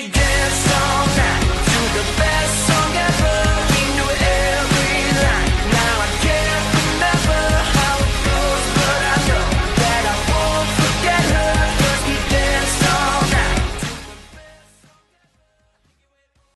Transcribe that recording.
we danced on.